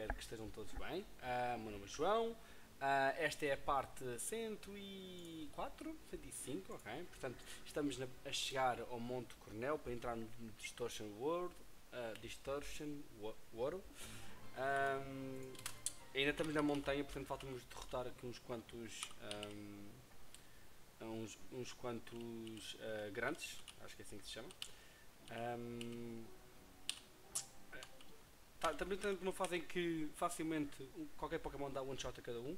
espero que estejam todos bem. Uh, meu nome é João. Uh, esta é a parte 104, 105, ok? Portanto, estamos na, a chegar ao Monte Cornel para entrar no Distortion World. Uh, Distortion World. Um, ainda estamos na montanha, portanto falta-nos derrotar aqui uns quantos um, uns, uns quantos uh, grandes, acho que é assim que se chama. Um, tá, também estamos numa fase em que facilmente qualquer Pokémon dá one shot a cada um,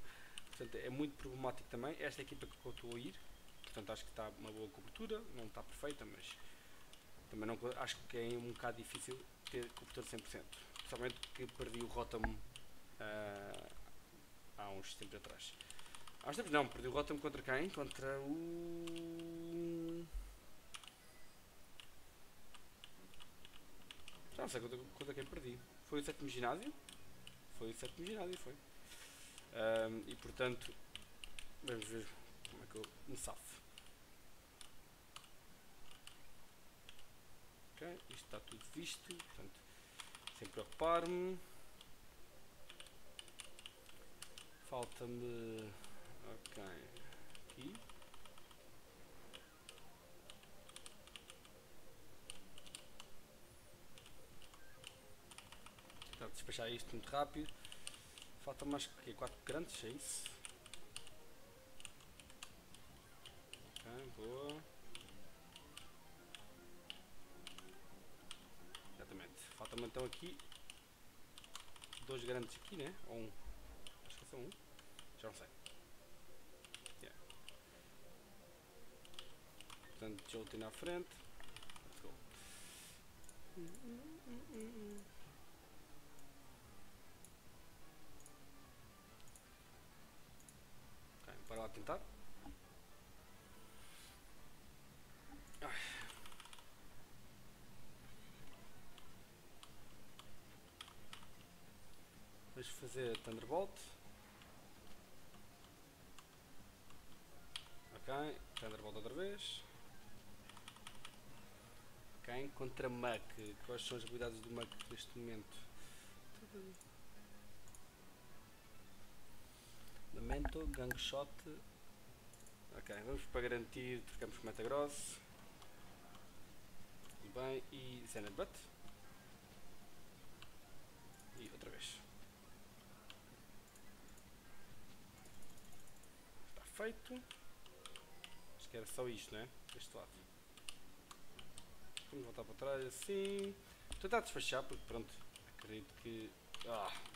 portanto é muito problemático também. Esta é equipa que eu estou a ir, portanto acho que está uma boa cobertura, não está perfeita, mas também não, acho que é um bocado difícil ter cobertura 100%, principalmente que perdi o Rotom uh, há uns tempos atrás. Há uns tempos não, perdi o Rotom contra quem? Contra o... Já não sei quanto, quanto é que eu perdi. Foi o sétimo ginásio? Foi o sétimo ginásio, foi. Um, e portanto, vamos ver como é que eu me safo. Ok, isto está tudo visto, portanto, sem preocupar-me. Falta-me. Ok. Aqui. Tentar despachar isto muito rápido. Falta mais que 4 grandes, é isso? Ok, boa. Exatamente. Falta-me então aqui dois grandes aqui, né? Ou um. Acho que é só um. Já não sei. Yeah. Portanto, Joe na frente. Let's go. Ok, para lá tentar. Vamos fazer Thunderbolt. Ok, Thunderbolt outra vez. Ok, contra Mac. Quais são as habilidades do Mac neste momento? Memento, Gang Shot. Ok, vamos para garantir, trocamos com Metagross. Tudo bem, e Zenith Butt. E outra vez. Está feito. Acho que era só isto, né? Este lado. Vamos voltar para trás assim. Vou tentar desfachar porque pronto, acredito que. Ah!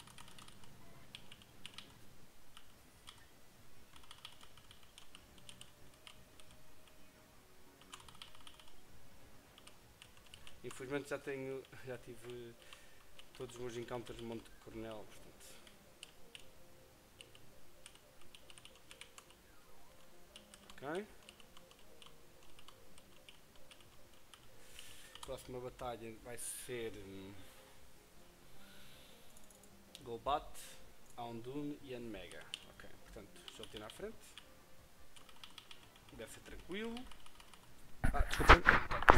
Infelizmente já tenho. já tive todos os meus encounters no Monte Coronel, portanto. Ok. próxima batalha vai ser um, Golbat, Houndoom e Anmega. Ok, portanto, já tenho na frente. Deve ser tranquilo. Ah, desculpem,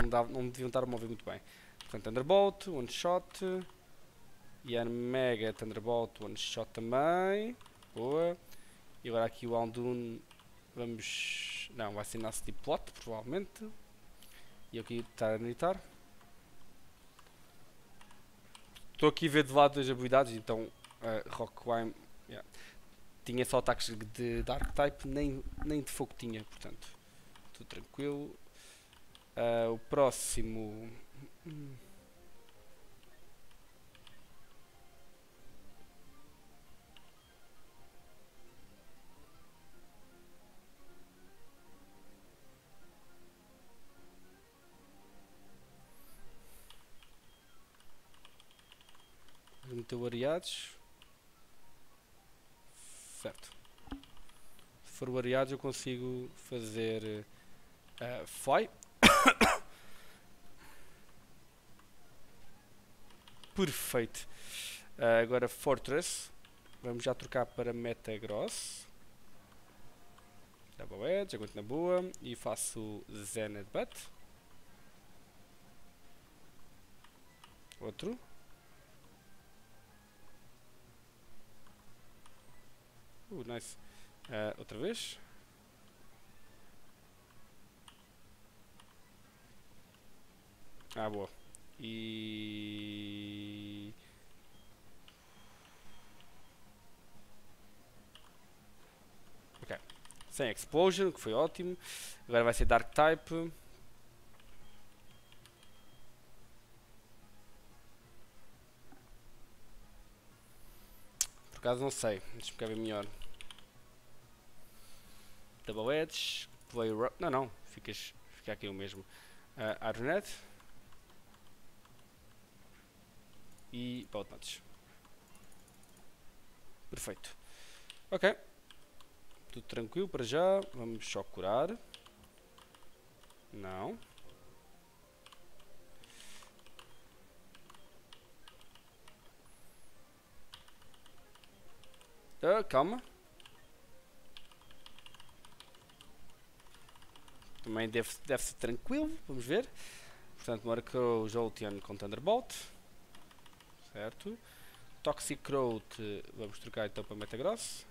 não, dava, não deviam estar a mover muito bem. Portanto, Thunderbolt, One Shot. E Anmega, Thunderbolt, One Shot também. Boa. E agora aqui o Houndoom, vamos... Não, vai ser Nasty Plot, provavelmente. E aqui está a gritar. Estou aqui a ver de lado as habilidades, então uh, Rock Climb yeah. tinha só ataques de Dark Type, nem, nem de fogo tinha, portanto, tudo tranquilo. Uh, o próximo. meteu variados. Certo. Se for variados eu consigo fazer uh, fly. Perfeito. Uh, agora Fortress. Vamos já trocar para Metagross. Double Edge, aguento na boa. E faço Zenith Butt. Outro. Uh, nice. Uh, outra vez. Ah, boa. E... Ok. Sem Explosion, que foi ótimo. Agora vai ser Dark Type. Por acaso não sei. Deixa-me ver melhor. Double Edge. Play Não, não. Ficas, fica aqui o mesmo. Uh. E Bout Match. Perfeito. Ok. Tudo tranquilo para já. Vamos só curar. Não. Ah, calma. Também deve, deve ser tranquilo. Vamos ver. Portanto, marcou o Jolteon com Thunderbolt. Certo. Toxic Growth. Vamos trocar então para Metagross.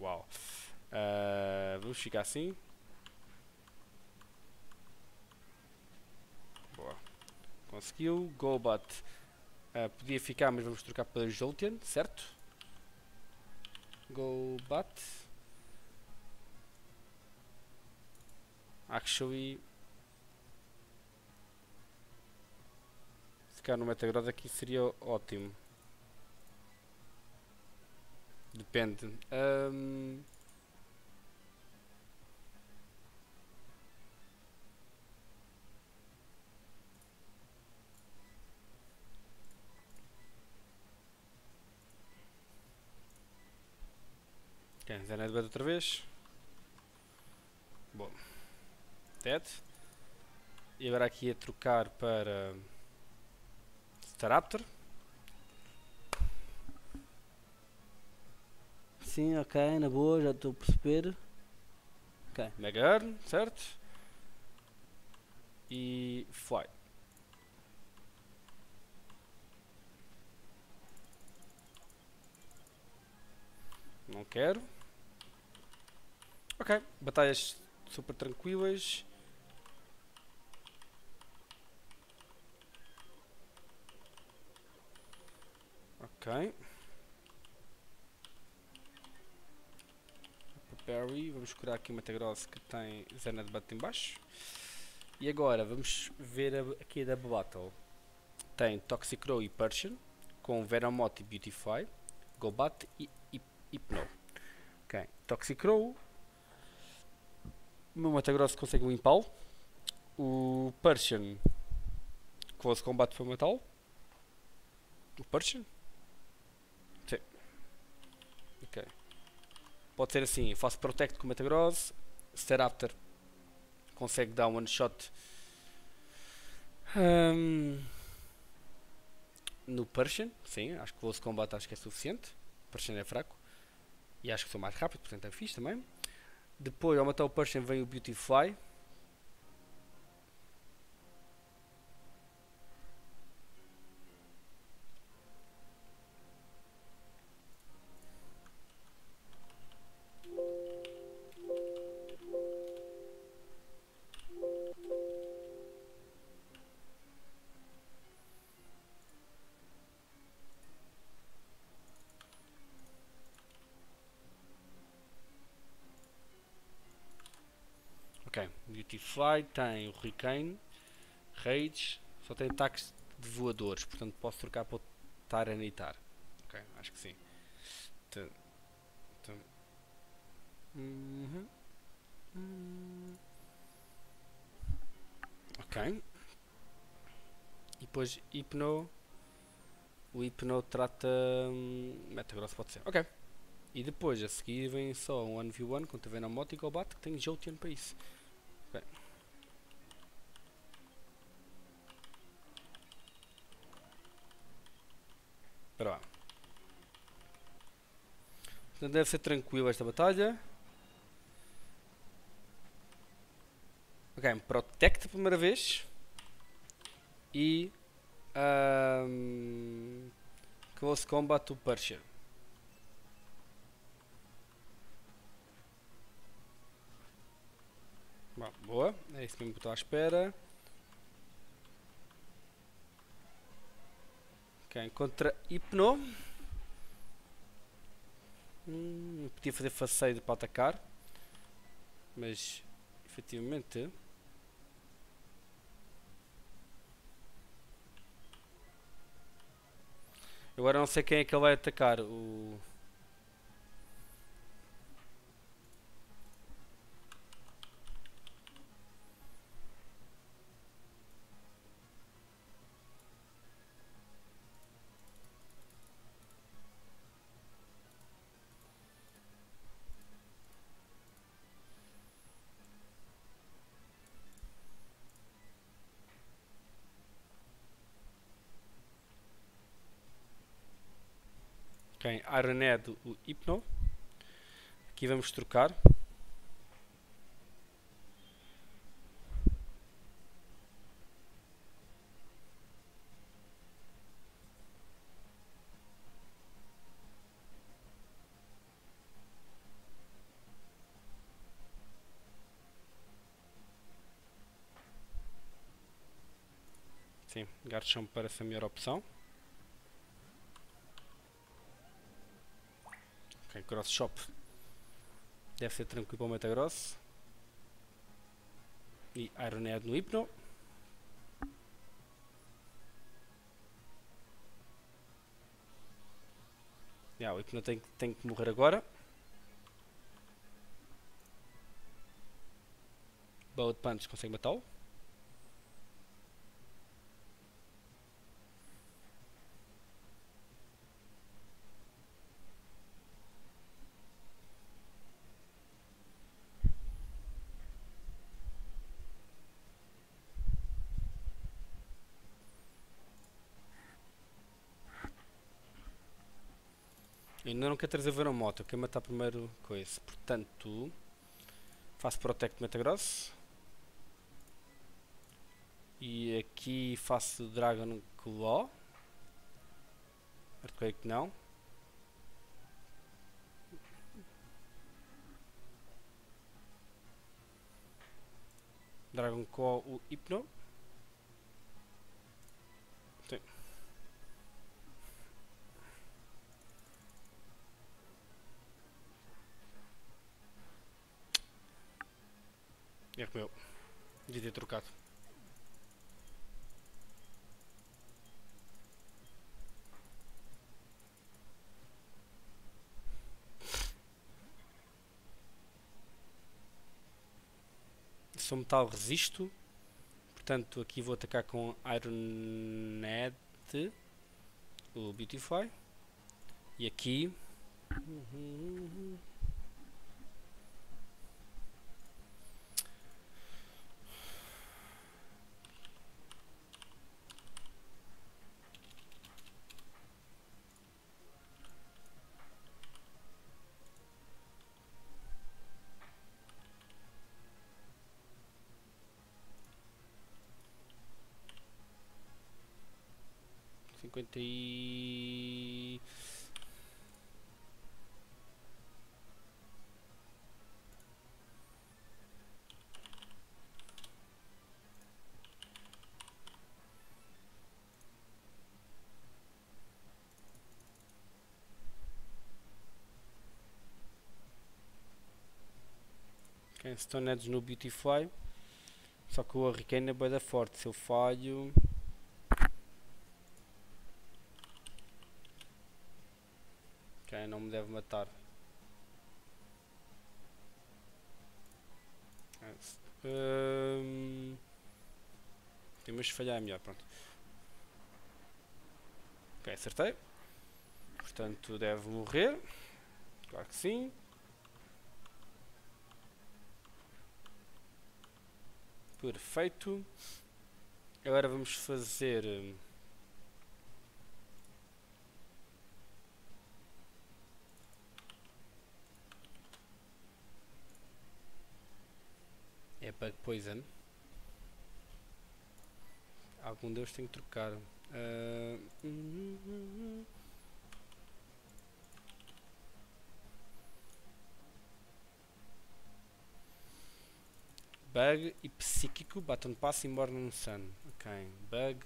Uau. Uh, vamos ficar assim. Boa. Conseguiu. Golbat. Uh, podia ficar, mas vamos trocar para Jolteon, certo? Go bat. Actually, ficar no Metagross aqui seria ótimo. Depende. Um, Ok, Zened outra vez. Bom. Dead. E agora aqui a trocar para Staraptor. Sim, ok, na boa, já estou a perceber. Ok. Mega Earn, certo? E Fly. Não quero. Ok, batalhas super tranquilas. Ok. Perry, vamos curar aqui o Metagross que tem Zena de bate em baixo. E agora vamos ver a, aqui da Battle. Tem Toxicrow e Persian com Venomoth e Beautify, Golbat e, Hypno. Ok, Toxicrow o meu Metagross consegue um Impal. O Persian, que fosse combate foi metal. O Persian? Sim. Ok. Pode ser assim, faço Protect com Metagross. Staraptor consegue dar um one shot um, no Persian. Sim, acho que o vosso combate acho que é suficiente. O Persian é fraco. E acho que sou mais rápido, portanto é fixe também. Depois, ao matar o Persian, vem o Beautify. Ok, Beautify tem o Hurricane, Rage, só tem ataques de voadores, portanto posso trocar para o Tyranitar. Ok, acho que sim. Tum, tum. Uhum. Uhum. Ok. E depois Hypno. O Hypno trata. Hum, Metagross pode ser. Ok. E depois a seguir vem só um 1v1 contra Venomoth e Golbat que tem Jolteon para isso. Okay. Espera lá. Portanto, deve ser tranquilo esta batalha. Ok, Protect a primeira vez. E... Um, Close Combat to Persia. Isso mesmo que estou à espera. Ok, contra Hipno. Hum, podia fazer faceio para atacar. Mas, efetivamente... Agora não sei quem é que ele vai atacar. O... Quem? Ironed, o Hypno. Aqui vamos trocar. Sim, Garchomp parece a melhor opção. Ok, Cross Shop. Deve ser tranquilo para o Metagross. E Ironhead no Hypno. Yeah, o Hypno tem, tem que morrer agora. Bullet Punch consegue matá-lo. Ainda não quero trazer Veramoto, eu quero matar primeiro coisa. Portanto, faço Protect Metagross. E aqui faço Dragon Claw. Earthquake não. Dragon Claw o Hypno. Sim. Erro meu. Devia ter trocado. Sou metal resisto. Portanto, aqui vou atacar com Iron o Beautify. E aqui cinquenta e Okay, Stone Edge no Beautify só que o Hurricane é bem da forte. Se eu falho Ok, não me deve matar. Um, mas falhar é melhor, pronto. Ok, acertei. Portanto, deve morrer. Claro que sim. Perfeito. Agora vamos fazer... Bug Poison. Algum deles tem que trocar. Uh... Bug e psíquico, Baton Pass e Morning Sun. Ok, bug.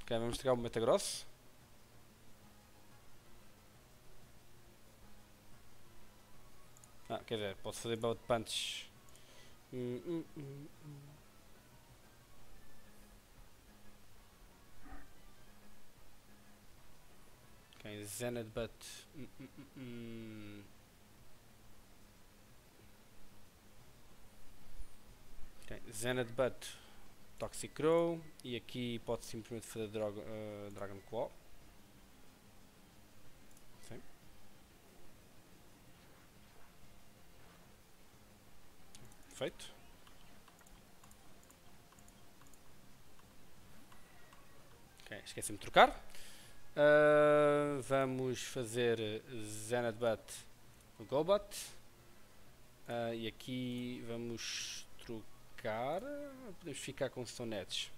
Ok, vamos pegar o Metagross. Ah, quer dizer, posso fazer Bout Punch. Hum, hum, hum, hum. Ok, Zenith Butt. Hum, hum, hum, hum. Ok, Zenith Butt. Toxic Crow. E aqui pode simplesmente fazer Drog, eh, Dragon Claw. Sim. Feito. Ok, esqueci-me de trocar. Ah, vamos fazer Butt no Golbat. Ah, e aqui vamos trocar. Podemos ficar com Edge.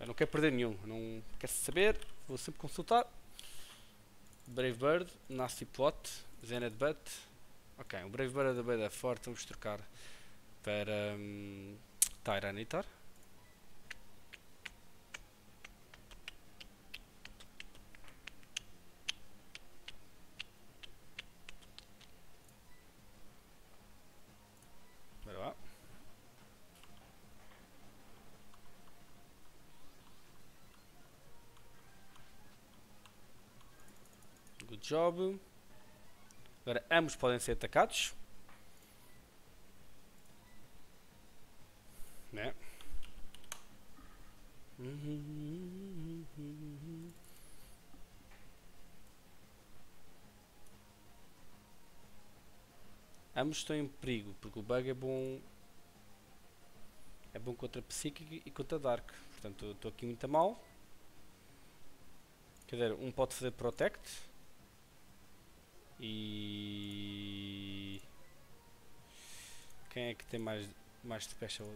Eu não quero perder nenhum, não quero saber, vou sempre consultar. Brave Bird, Nasty Plot, Zenith Butt. Ok, o Brave Bird é da forte, vamos trocar para hum, Tyranitar. Bora lá. Good job. Agora ambos podem ser atacados. Né? Ambos estão em perigo, porque o bug é bom. É bom contra Psychic e contra Dark. Portanto, estou aqui muito a mal. Quer dizer, um pode fazer Protect. E. Quem é que tem mais, mais special?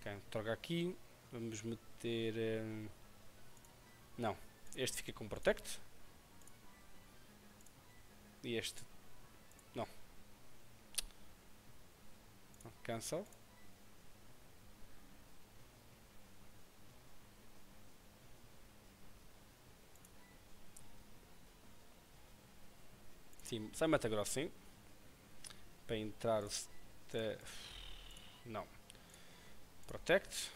Ok, troca aqui. Vamos meter. hum, Não, este fica com Protect. E este. Não, Cancel. Sim, sai Metagross sim. Para entrar o. ste- Não. Protect.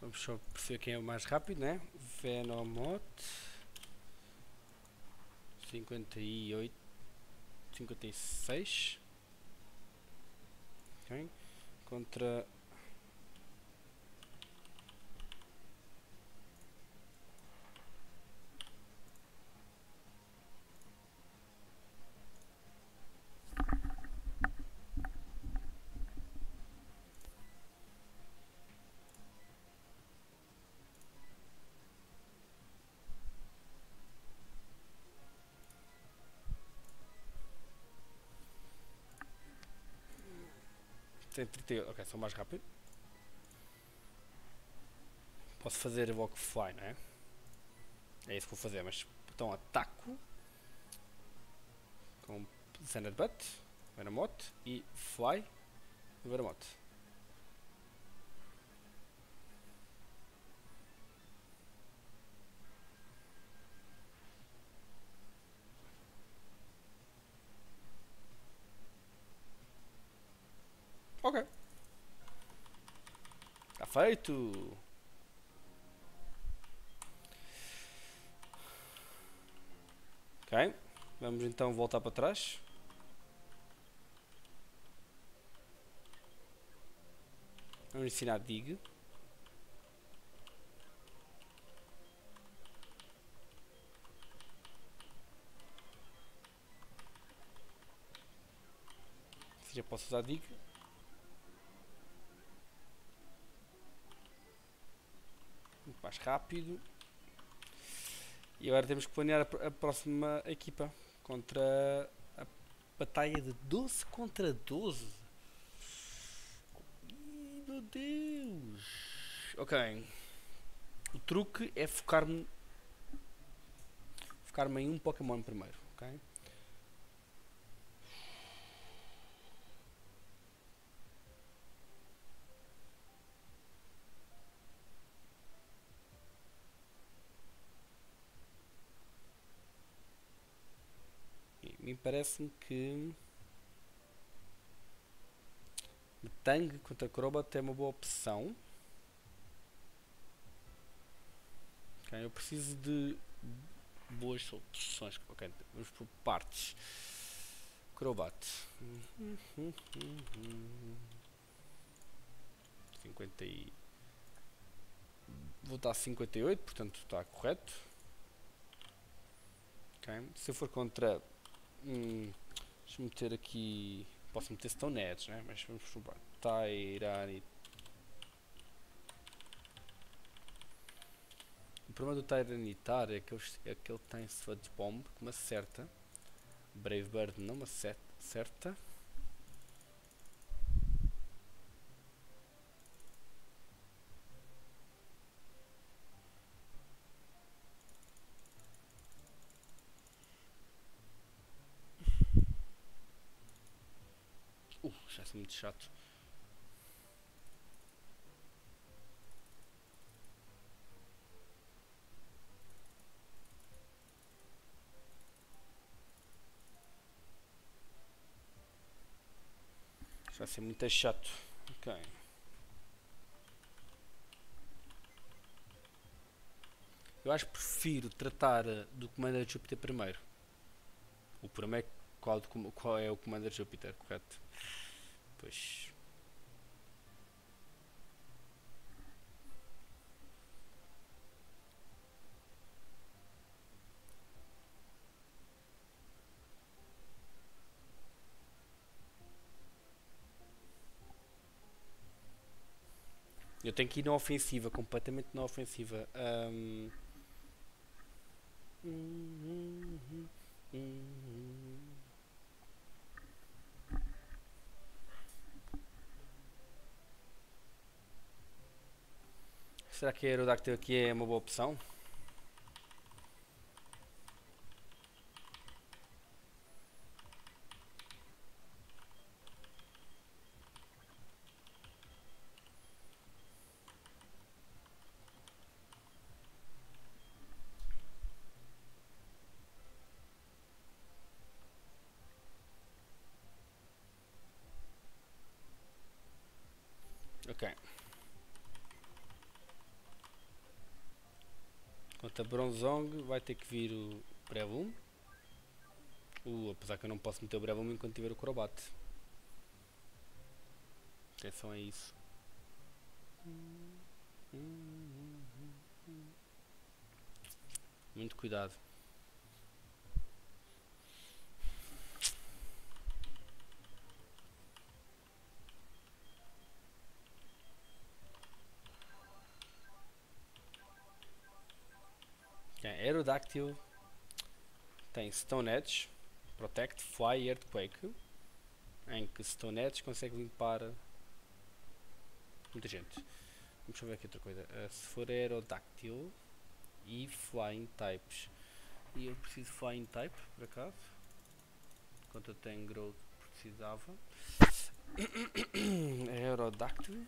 Vamos só perceber quem é o mais rápido, né? Venomot 58 56 Ok. Contra Tem 38. Ok, sou mais rápido. Posso fazer Walk Fly, não é? É isso que vou fazer, mas então ataco com Zenith Butt, Venomot e Fly Venomot. Ok. Está feito. Ok. Vamos então voltar para trás. Vamos ensinar dig. Se já posso usar dig. Mais rápido. E agora temos que planear a, a próxima equipa contra a batalha de 12 contra 12. Ih, meu Deus! Ok. O truque é focar-me focar-me em um Pokémon primeiro, ok? me parece-me que Tang contra Crobat é uma boa opção. Okay, eu preciso de boas opções. Ok, vamos por partes. Crobat. 50 e... Vou dar 58, portanto está correto. Okay. Se eu for contra Hum, deixa meter aqui. Posso meter Stone Edge, né? Mas vamos provar. Tyranitar. O problema do Tyranitar é que, eu, é que ele tem Sludge Bomb que me acerta. Brave Bird não me acerta. Ser muito chato. Já vai ser muito chato. Ok. Eu acho que prefiro tratar do Commander Júpiter primeiro. O problema é qual, qual é o Commander Júpiter, correto? Pois. Eu tenho que ir na ofensiva, completamente na ofensiva. Um... Será que a Aerodactyl aqui é uma boa opção? Contra Bronzong vai ter que vir o Breloom. Uh, apesar que eu não posso meter o Breloom enquanto tiver o Crobat. Atenção a isso. Muito cuidado. Aerodactyl tem Stone Edge, Protect, Fly e Earthquake, em que Stone Edge consegue limpar muita gente. Vamos ver aqui outra coisa. Uh, se for Aerodactyl e Flying Types, e eu preciso Flying Type, por acaso, enquanto eu tenho Growth precisava. Aerodactyl.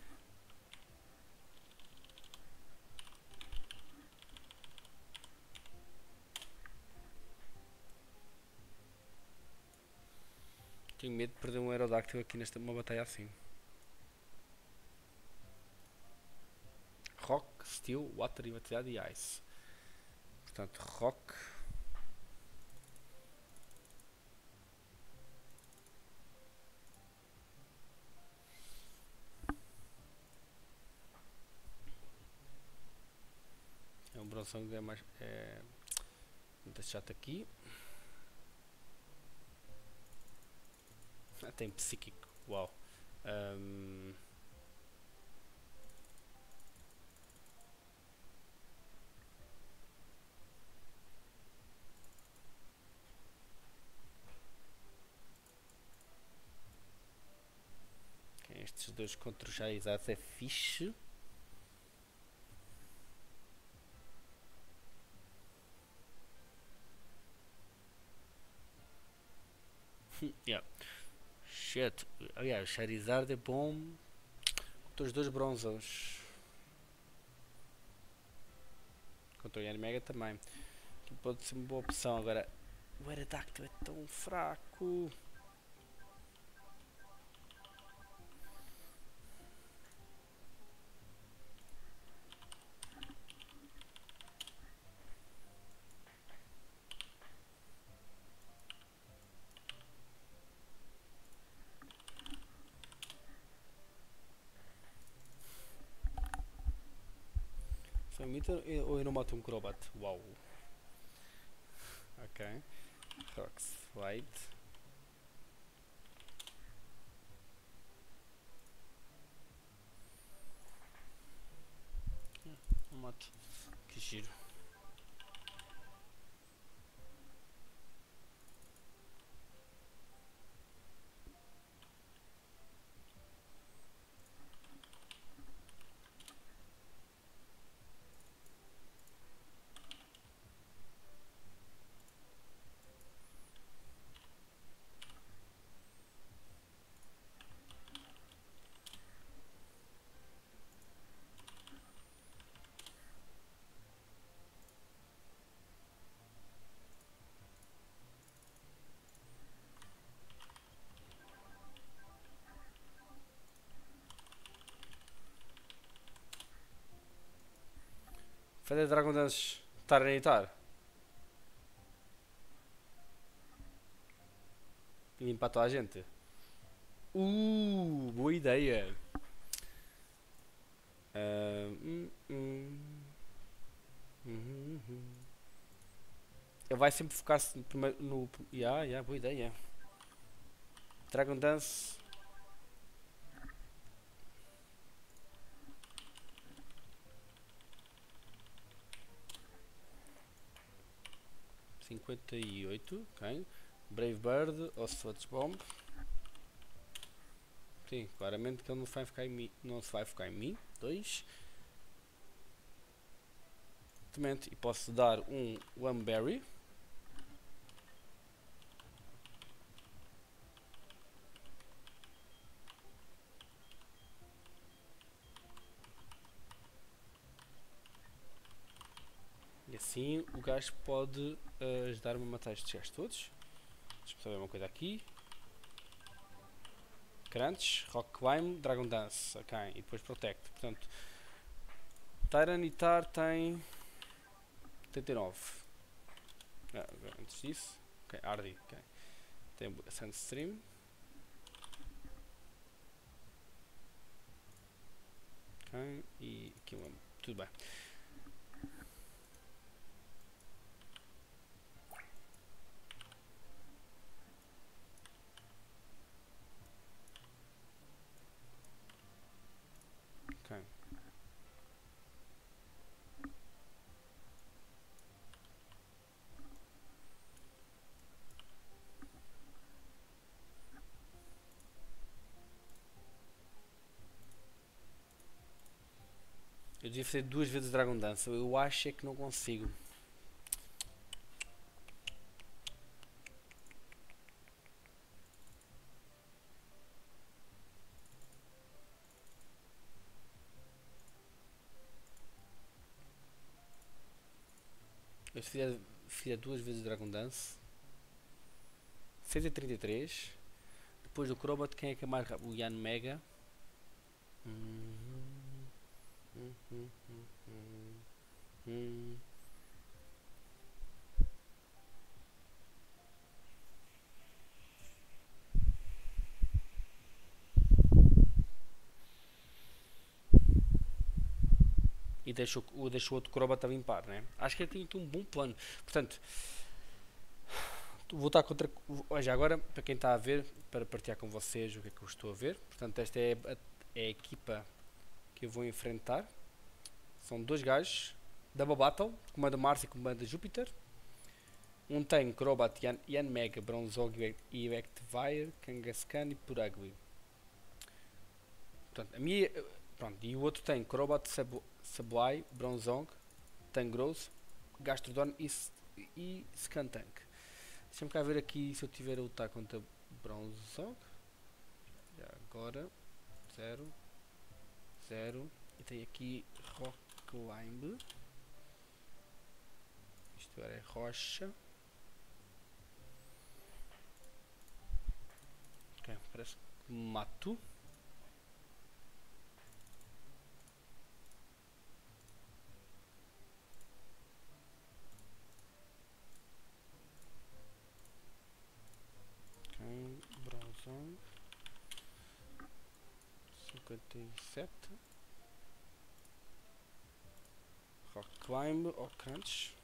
Tenho medo de perder um Aerodactyl aqui nesta uma batalha assim. Rock, Steel, Water, Eletricidade e Ice. Portanto, Rock. É um bronzão que é mais. É, muito chato aqui. Tem psíquico. Uau. Um, estes dois contra os Charizards é fixe. yeah. Shit. Aliás, Charizard é bom contra os dois bronzos. Contra o Yanmega também. Que pode ser uma boa opção. Agora, o Aerodactyl é tão fraco. Ou eu não mato um Crobat? Uau! Ok. Flight. Não mato. Que giro. Fazer Dragon Dance editar. E limpar toda a gente. Uh, boa ideia. Uh, hum, hum. Uhum, uhum. Ele vai sempre focar-se no primeiro. No, yeah, yeah, boa ideia. Dragon Dance 58, ok. Brave Bird ou Sludge Bomb. Sim, claramente que ele não vai ficar em mim. Não se vai ficar em mim. 2. E posso dar um One Berry. Assim o gajo pode uh, ajudar-me a matar estes gajos todos. Deixa-me saber uma coisa aqui. Crunch, Rock Climb, Dragon Dance. Ok, e depois Protect. Portanto, Tyranitar tem 79. Ah, antes disso, ok, Hardy. Okay. Tem Sandstream. Ok, e aqui uma. Tudo bem. Eu devia fazer duas vezes Dragon Dance. Eu acho é que não consigo. Eu fizer, fizer duas vezes Dragon Dance. 133. Depois do Crobat, quem é que é mais rápido? O Yan Mega. Hum. E deixou, deixou outro Crobat a limpar, né? Acho que ele tinha um bom plano. Portanto, vou estar contra. Hoje agora, para quem está a ver, para partilhar com vocês o que é que eu estou a ver. Portanto, esta é a, é a equipa que eu vou enfrentar. São dois gajos. Double Battle, comanda Mars e comanda Júpiter. Um tem Crobat, Yan, Yan Mega, Bronzog e Electivire, Kangaskhan e Puragui. Portanto, a minha, pronto, e o outro tem Crobat, Sab Sableye, Bronzong, Tangrowth, Gastrodon e, e Scantank. Deixa-me cá ver aqui se eu tiver a lutar contra Bronzong. Já agora, 0, 0. E tem aqui Rock Climb. Isto é rocha. Ok, parece mato. 7 rock climb ou crunch.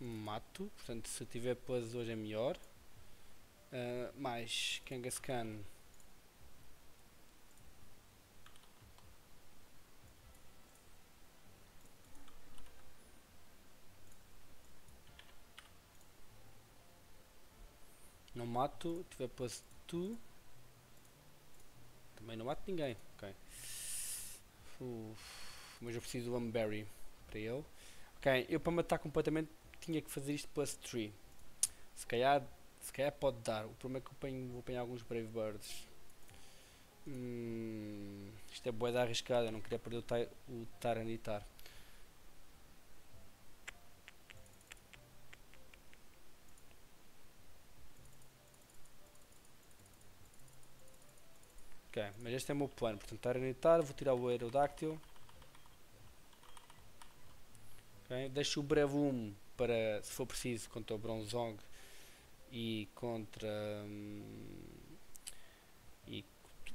Mato, portanto se tiver plus hoje é melhor. Uh, mais Kangaskhan no mato, tiver plus 2 também não mato ninguém. Ok. Uf, mas eu preciso do Umberry para ele. Ok, eu para matar completamente tinha que fazer isto plus 3. Se calhar, se calhar pode dar. O problema é que eu apanho, vou apanhar alguns Brave Birds. Hum, isto é boeda arriscada, eu não queria perder o, o Taranitar. Ok, mas este é o meu plano. Portanto, Taranitar, vou tirar o Aerodactyl. Okay, deixo o Brevume para, se for preciso, contra o Bronzong e contra. Hum, e,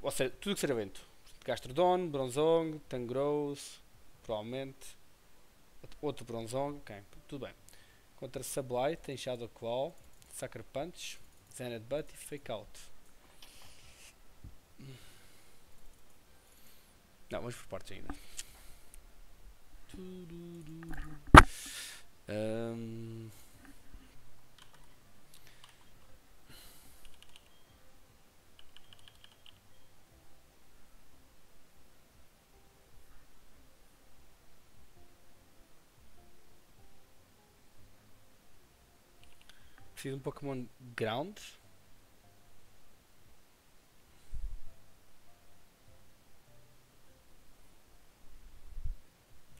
ou seja, tudo que seja vento. Gastrodon, Bronzong, Tangrowth, provavelmente. Outro Bronzong, ok, tudo bem. Contra Sableye tem Shadow Claw, Sucker Punch, Zenith Butt e Fake Out. Não, vamos por partes ainda. Um, preciso de um Pokémon Ground.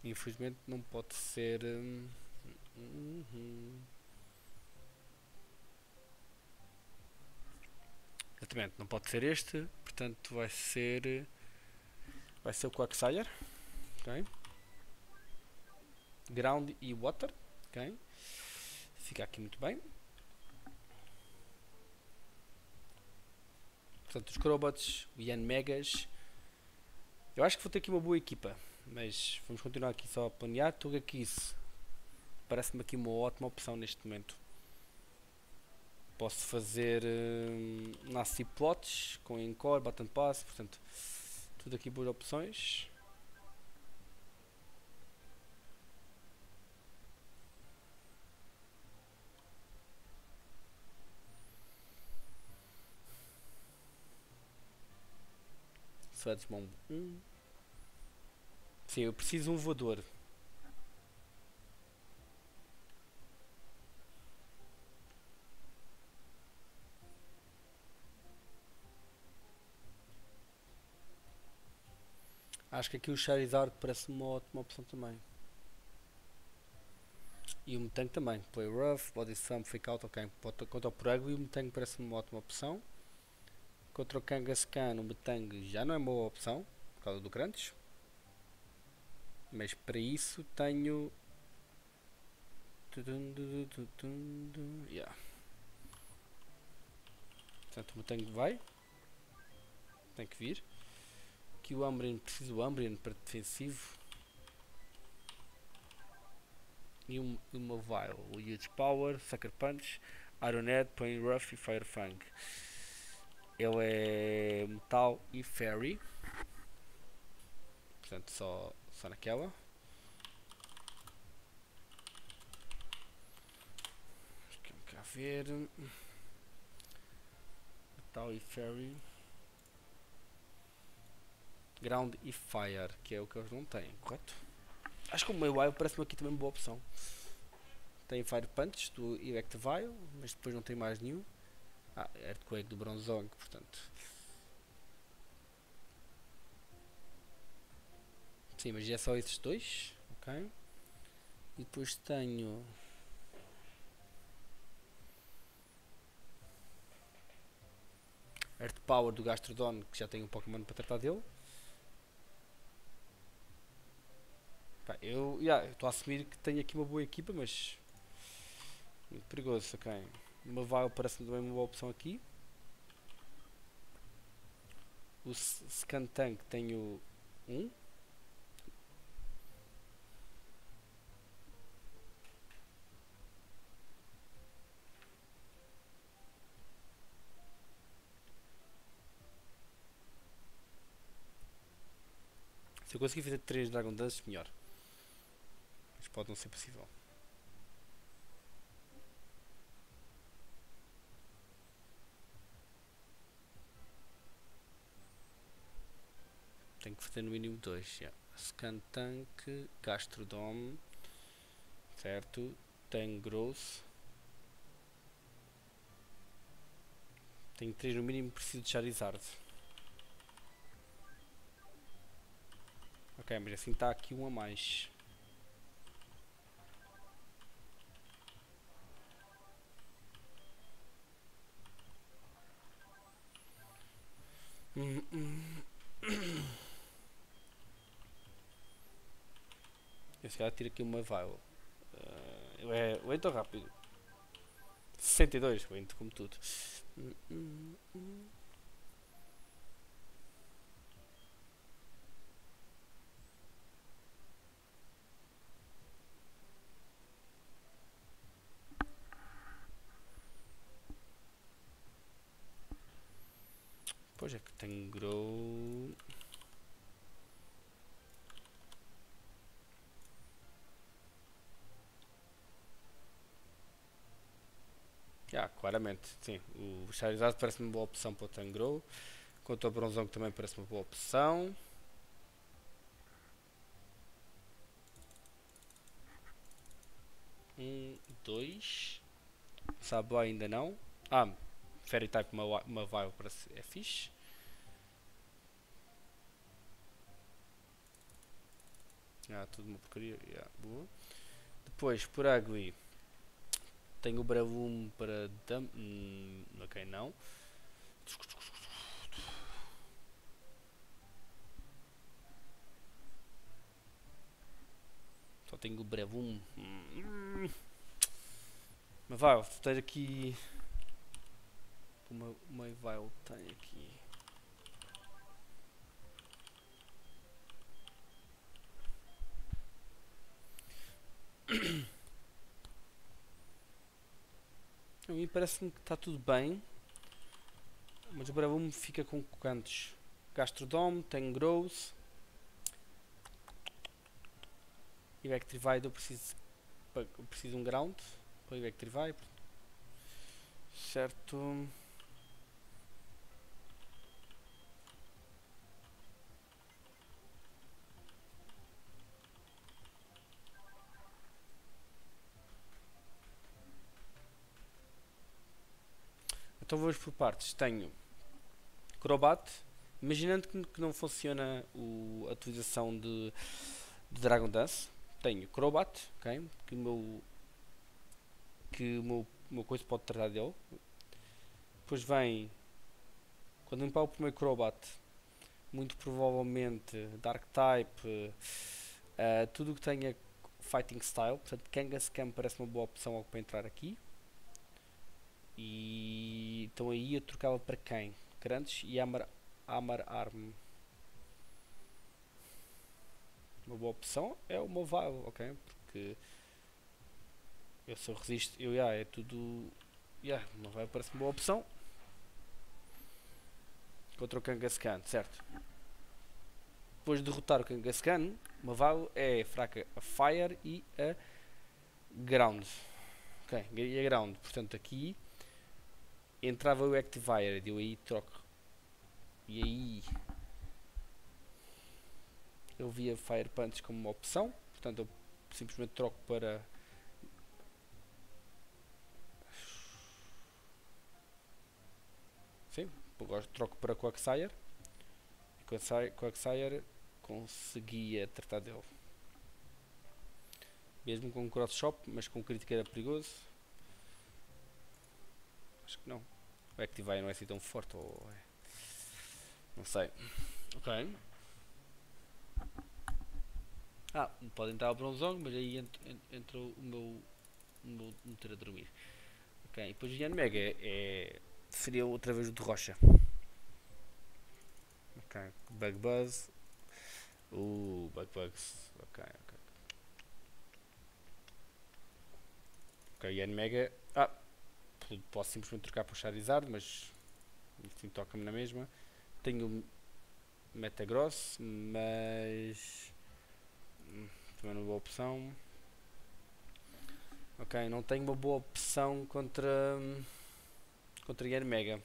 Infelizmente não pode ser. Hum, uhum. Exatamente, não pode ser este, portanto vai ser. Vai ser o Quagsire. Okay. Ground e Water. Okay. Fica aqui muito bem. Portanto, os Crobots, o Yan Megas. Eu acho que vou ter aqui uma boa equipa. Mas vamos continuar aqui só a planear. Togekiss parece-me aqui uma ótima opção neste momento. Posso fazer uh, Nasty Plots com Encore, Button Pass, portanto, tudo aqui boas opções. Sweatsmon 1 Sim, eu preciso de um voador. Acho que aqui o Charizard parece uma ótima opção também. E o Metang também. Play Rough, Body Slam, Fake Out, ok. Contra o Purago e o Metang parece uma ótima opção. Contra o Kangaskhan, o Metang já não é uma boa opção, por causa do Crunch. Mas para isso tenho. Yeah. Portanto, o meu vai. Tem que vir. Aqui o Umbreon, preciso do Umbreon para defensivo. e um, uma Vile. Huge Power, Sucker Punch, Ironhead, Pain Rough e Fire Fang. Ele é metal e fairy. Portanto, só, só naquela. Vamos cá ver. Metal e fairy. Ground e Fire, que é o que eles não têm, correto? Acho que o Maywire parece-me aqui também uma boa opção. Tem Fire Punch do Electivile, mas depois não tem mais nenhum. Ah, Earthquake do Bronzong, portanto. Sim, mas é só esses dois, ok? E depois tenho Earth Power do Gastrodon, que já tem um Pokémon para tratar dele. Pá, eu yeah, estou a assumir que tenho aqui uma boa equipa, mas muito perigoso, ok. Uma Vile parece-me também uma boa opção aqui. O Scan Tank tenho um. Se eu conseguir fazer 3 Dragon Dances, melhor. Mas pode não ser possível. Tenho que fazer no mínimo 2. Yeah. Scan Tank, Gastrodome, certo? Tem Growth. Tenho 3 no mínimo, preciso de Charizard. Ok, mas assim está aqui um a mais. Hum, hum. Eu se calhar tiro aqui uma Vile. Uh, é, eu entro rápido. 62, eu entro como tudo. Hum, Pois é que tem grow. Ah, claramente, sim. O Charizard parece uma boa opção para o Tangrow. Quanto ao Bronzong também parece uma boa opção. Um, dois. Sabe ainda não. Ah, Fairy Type uma, uma Vile parece, é fixe. Ah, tudo uma porcaria. Yeah, boa. Depois, por Ugly, tenho o Bravum para dam hum, ok, não. Só tenho o Bravum. Hum. Mas vai, ter aqui. Uma, uma Vile tem aqui. A mim parece-me que está tudo bem. Mas o Bravum fica com cantos. Gastrodome, tem Growth. Electrivide eu preciso, eu preciso de um ground para Electrivide. Certo. Então vamos por partes. Tenho Crobat. Imaginando que, não funciona o, a utilização de, de, Dragon Dance, tenho Crobat, ok? Que o meu, que o meu, meu coisa pode tratar dele. Depois vem, quando limpar o primeiro Crobat, muito provavelmente Dark Type, uh, tudo o que tenha Fighting Style, portanto Kangaskhan parece uma boa opção para entrar aqui. E então aí eu trocava para quem? Grandes e Amar, Amar Arm. Uma boa opção é o Mobile, ok? Porque Eu sou resisto, eu yeah, é tudo. Yeah, não parece uma boa opção. Contra o Kangaskhan, certo? Depois de derrotar o Kangaskhan, Mavalo é fraca a Fire e a Ground. Ok, e a Ground. Portanto, aqui entrava o Activier e eu aí troco. E aí eu via Fire Punch como uma opção. Portanto, eu simplesmente troco para Sim, troco para Quagsire. E Quagsire conseguia tratar dele. Mesmo com cross shop, mas com crítica era perigoso. Acho que não. O Activate não é assim tão forte ou é... Não sei. Ok. Ah, pode entrar o Bronzong, mas aí entrou o meu, o meu meter a dormir. Ok, depois o Yan Mega é, é, seria outra vez o de Rocha. Ok, Bug Buzz. Uh, Bug Bugs. Ok, ok. Ok, Yan Mega. Ah, posso simplesmente trocar o Charizard, mas assim toca-me na mesma. Tenho Metagross, mas hum, também uma boa opção. Ok, não tenho uma boa opção contra contra Yan Mega.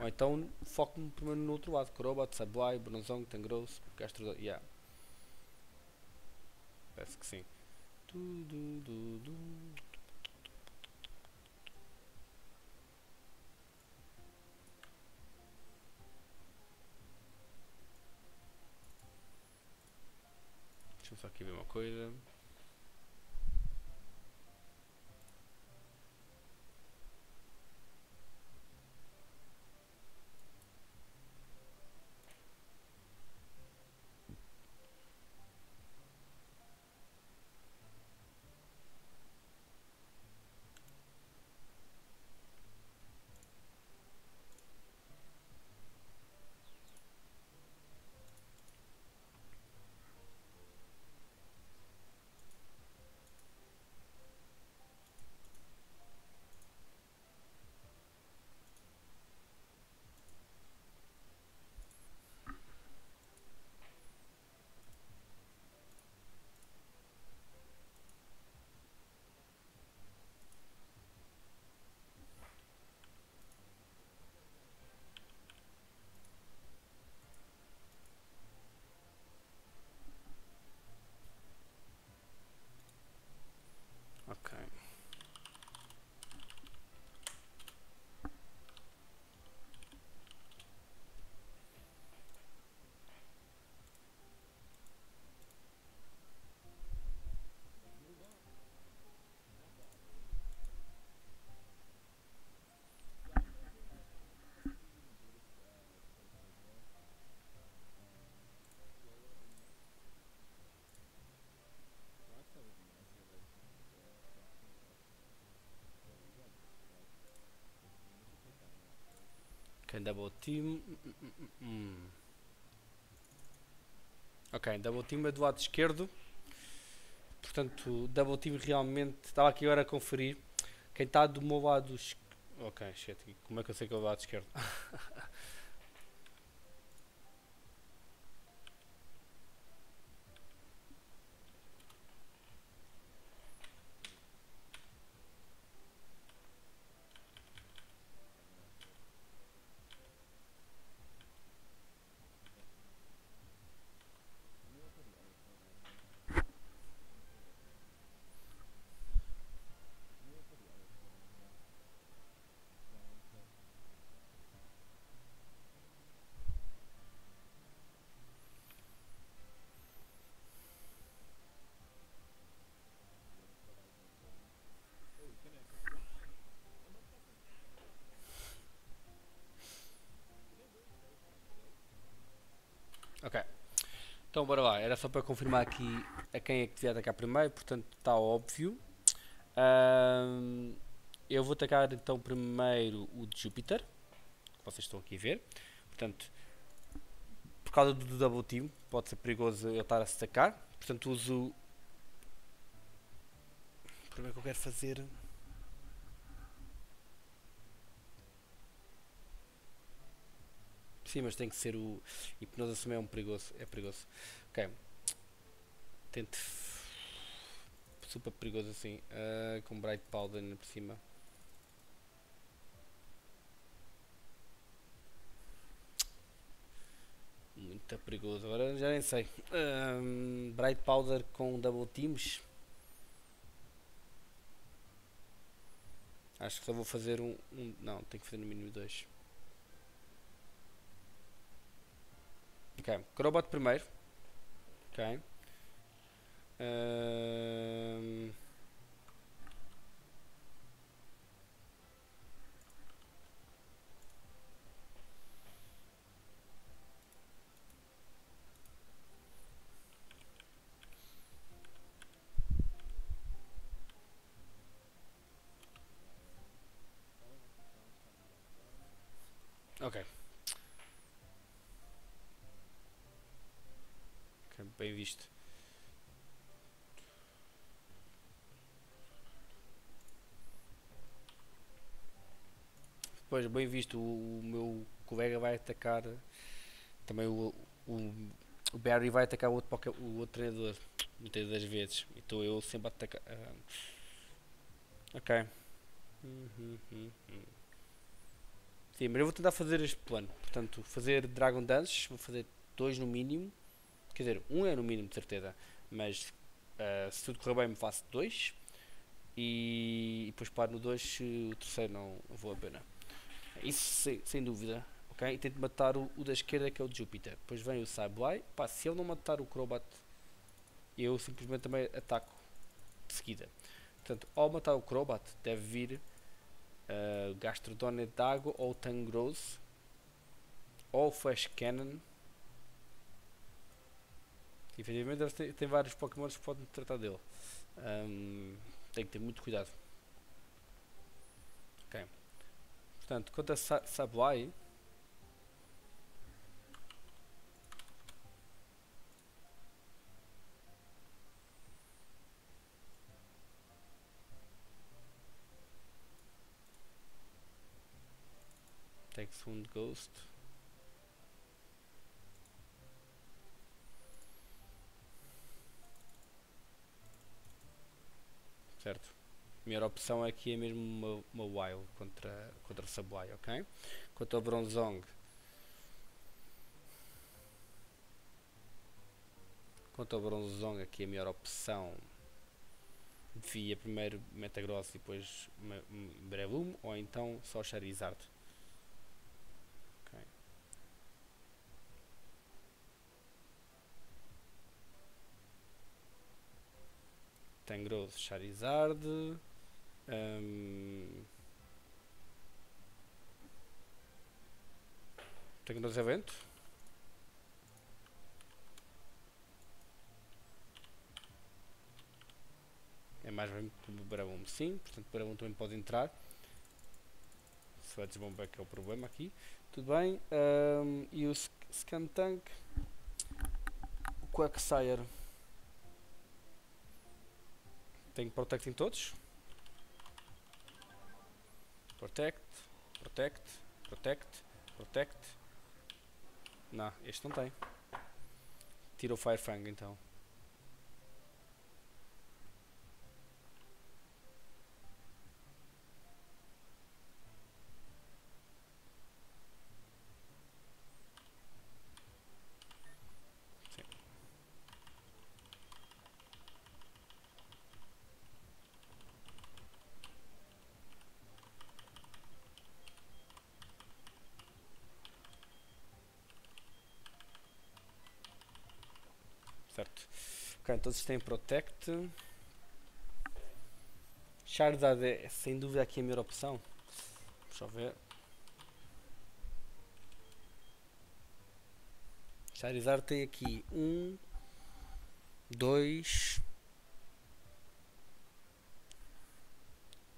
Ou então foco-me primeiro no outro lado, Crobat, Sableye, Bronzong, Tangrowth, Castro, yeah. Parece que sim. Du, du, du, Deixa eu double team. Ok, double team é do lado esquerdo. Portanto, double team realmente. Estava aqui agora a conferir. Quem está do meu lado esquerdo. Ok, shit. Como é que eu sei que é o lado esquerdo? Ok. Então bora lá, era só para confirmar aqui a quem é que devia atacar primeiro, portanto está óbvio. Um, eu vou atacar então primeiro o de Júpiter, que vocês estão aqui a ver. Portanto, por causa do double team, pode ser perigoso eu estar a se atacar. Portanto uso. problema que eu quero fazer. Sim, mas tem que ser o. Hipnose também é um perigoso. É perigoso. Ok. Tente. Super perigoso assim. Uh, com Bright Powder por cima. Muito perigoso. Agora já nem sei. Um, Bright Powder com Double Teams. Acho que só vou fazer um, um. Não, tenho que fazer no mínimo dois. Ok, Crobot primeiro Ok. okay bem visto. Pois, bem visto, o, o meu colega vai atacar também o, o, o Barry vai atacar o outro, o outro treinador muitas das vezes. E estou eu sempre atacar. Uh, ok. Uhum, uhum, uhum. Sim, mas eu vou tentar fazer este plano. Portanto, fazer Dragon Dances, vou fazer dois no mínimo. Quer dizer, um é no mínimo, de certeza. Mas uh, se tudo correr bem, me faço dois. E, depois paro no dois se o terceiro não vou a pena. Isso sem, sem dúvida. Okay? E tento matar o, o, da esquerda que é o de Júpiter. Depois vem o Cyblai. Pá, se ele não matar o Crobat, eu simplesmente também ataco de seguida. Portanto, ao matar o Crobat, deve vir uh, Gastrodon d'água ou Tangrose ou Flash Cannon. Efetivamente tem, vários Pokémon que podem tratar dele. Um, tem que ter muito cuidado. Ok. Portanto, quanto a Sa Sablai, Text Wound Ghost. Certo. A melhor opção aqui é mesmo uma, uma Wild contra, contra Sablai, ok? Quanto ao Bronzong. Quanto ao Bronzong aqui a melhor opção via primeiro Metagross e depois Breloom ou então só Charizard. Tangrowth, Charizard. Um, Tangrowth Evento. É mais bem que o Barabum, sim. Portanto, o Barabum também pode entrar. Se o desbomba que é o problema aqui. Tudo bem. Um, e o Scantank. O Quagsire. Tenho Protect em todos. Protect, Protect, Protect, Protect. Não, este não tem. Tira o Firefang então. Certo. Vocês têm Protect. Charizard é sem dúvida aqui a melhor opção. Deixa eu ver. Charizard tem aqui um, dois,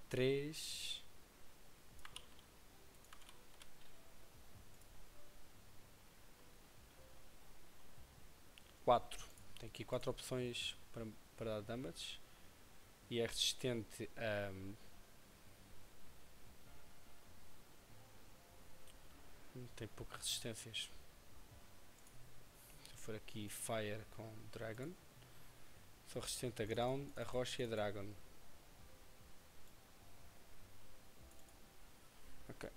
três, quatro. Aqui quatro opções para, para dar damage. e é resistente a. tem poucas resistências. Se for aqui Fire com Dragon, sou resistente a Ground, a Rocha e a Dragon. Ok.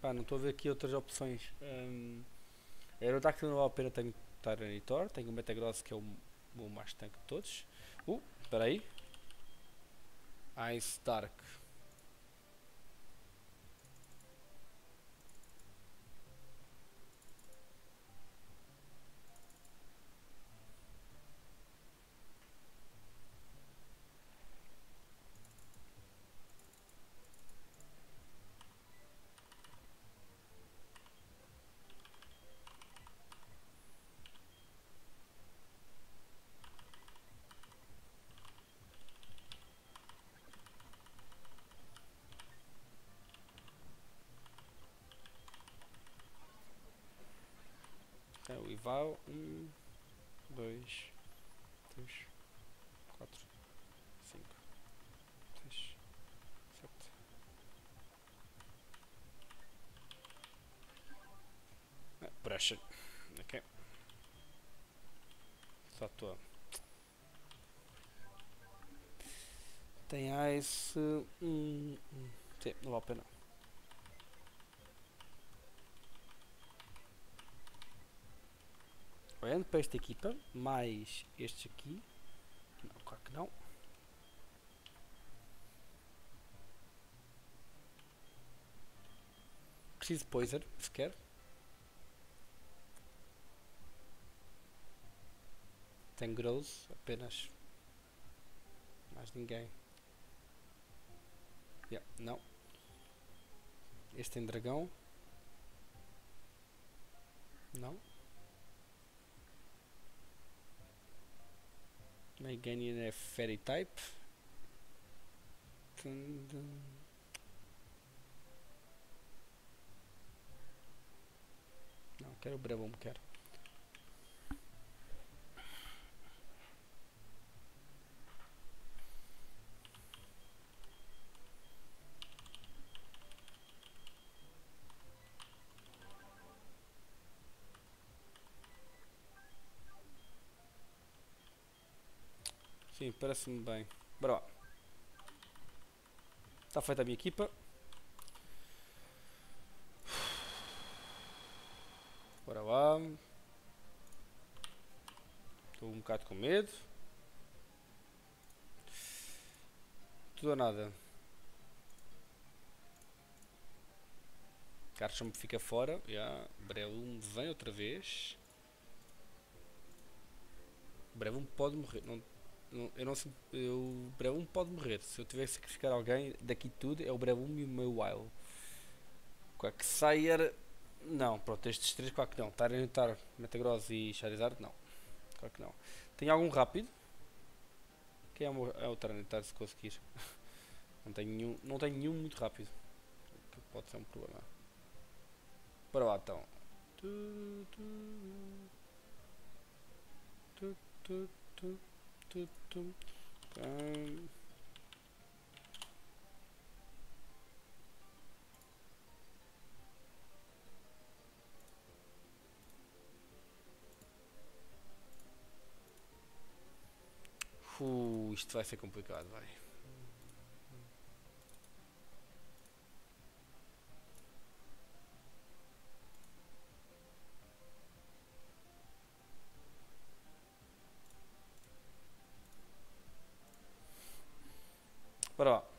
Pá, não estou a ver aqui outras opções. Um, Aerodactyl não vale a pena, tenho Tyranitor, tenho o Metagross que é o, o mais tanque de todos. Uh, espera aí. Ice Dark. Um, dois, três, quatro, cinco, seis, sete. Ah, brecha. Ok. Estou. Tem ice. Hum, hum. Sim, não vale a pena. Olhando para esta equipa, mais estes aqui. Não, claro que não. Preciso de Poiser, sequer. Tem Grows, apenas. Mais ninguém. Yeah, não. Este tem dragão. Não. Meganian é Fairy Type. Não, quero o Brevum, quero. Sim, parece-me bem. Bora lá. Está feita a minha equipa. Bora lá. Estou um bocado com medo. Tudo ou nada. Carcham fica fora. Yeah. Brelum vem outra vez. Brevum pode morrer. Não eu não sei. Eu, o Brevum pode morrer. Se eu tiver que sacrificar alguém daqui tudo, é o Brevum e o meu Wild. Quacksayer. Não, pronto, estes três, que não. Tyranitar, Metagross e Charizard, não. Que não. Tem algum rápido? Quem é o, é o se conseguir? não tenho nenhum, não tenho nenhum muito rápido. Que pode ser um problema. Para lá então. Tu, tu, tu, tu, tu. Um. Uh, isto vai ser complicado, vai. Bora lá.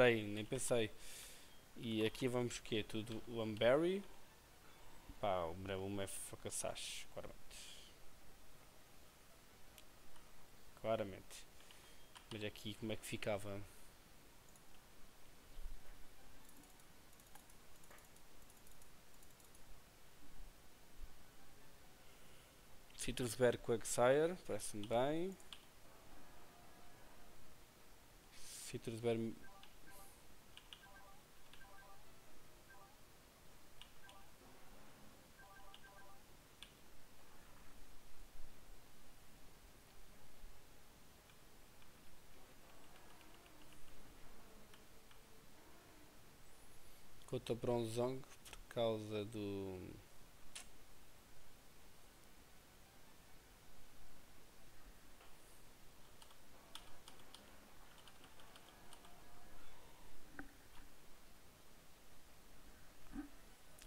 Ah, peraí, nem pensei. E aqui vamos o quê? Tudo Lamberry. Pá, o Brevum é Facassash, claramente. Claramente. Mas aqui como é que ficava? Citrusberry Quagsire, parece-me bem. Citrusberry Cota Bronzong por causa do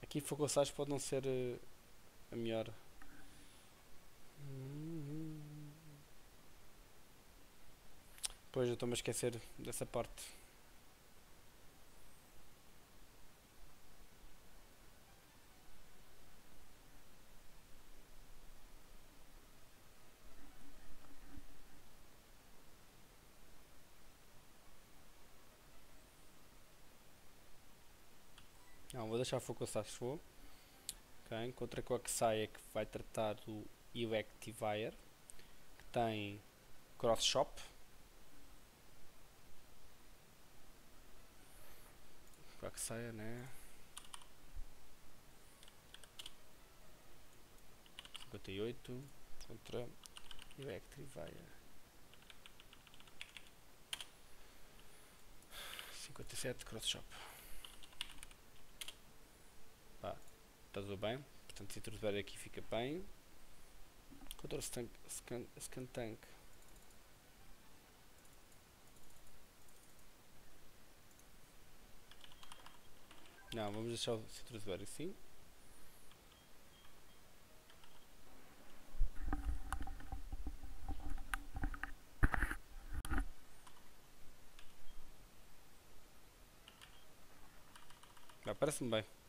Aqui Fogossage pode não ser uh, a melhor. Pois eu estou-me a esquecer dessa parte. Deixar focussar se for. Okay. Contra a Quacksaia que vai tratar do Electivire, que tem Cross Shop. Quacksaia, né? 58 contra Electivire. 57 Cross Shop. Está tudo bem. Portanto, se introduzido aqui fica bem. O scan, scan, scan tank. Não, vamos deixar o Citrus Berry assim. Parece-me bem.